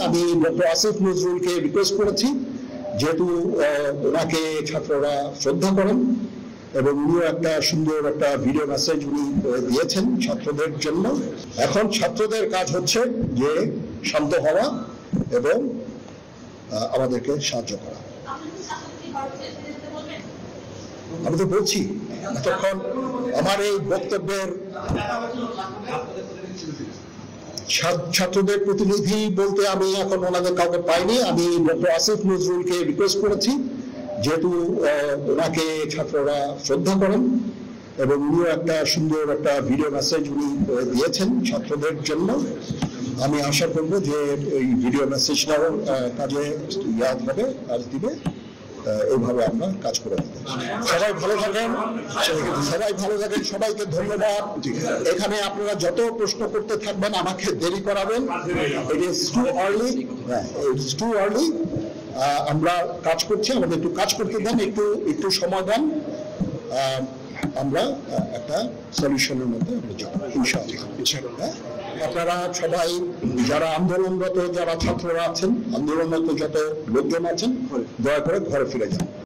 আমি ডক্টর আসিফ নজরুলকে রিকোয়েস্ট করেছি যেহেতু ওনাকে ছাত্ররা শ্রদ্ধা করেন এবং উনিও একটা সুন্দর একটা ভিডিও মেসেজ উনি দিয়েছেন ছাত্রদের জন্য। এখন ছাত্রদের কাজ হচ্ছে যে শান্ত হওয়া এবং আমাদেরকে সাহায্য করা। আমি তো বলছি, এতক্ষণ আমার এই বক্তব্যের ছাত্রদের প্রতিনিধি বলতে আমি এখন ওনাদের কাউকে পাইনি। আমি ডক্টর আসিফ নজরুলকে রিকোয়েস্ট করেছি, যেহেতু ওনাকে ছাত্ররা শ্রদ্ধা করেন এবং উনিও একটা সুন্দর একটা ভিডিও মেসেজ উনি দিয়েছেন ছাত্রদের জন্য। আমি আশা করব যে এই ভিডিও মেসেজটাও কাজে ইয়াদ হবে, কাজ দিবে। এইভাবে আমরা কাজ করে থাকি। সবাই ভালো থাকেন। সবাই ভালো থাকেন সবাইকে ধন্যবাদ। এখানে আপনারা যত প্রশ্ন করতে থাকবেন আমাকে দেরি করাবেন। It is too early it is too early আমরা কাজ করছি আমাদের একটু কাজ করতে দেন একটু একটু সময় দেন। আহ, আমরা একটা সলিউশনের মধ্যে? আপনারা সবাই যারা আন্দোলনরত, যারা ছাত্ররা আছেন, আন্দোলনরত যত লোকজন আছেন, দয়া করে ঘরে ফিরে যান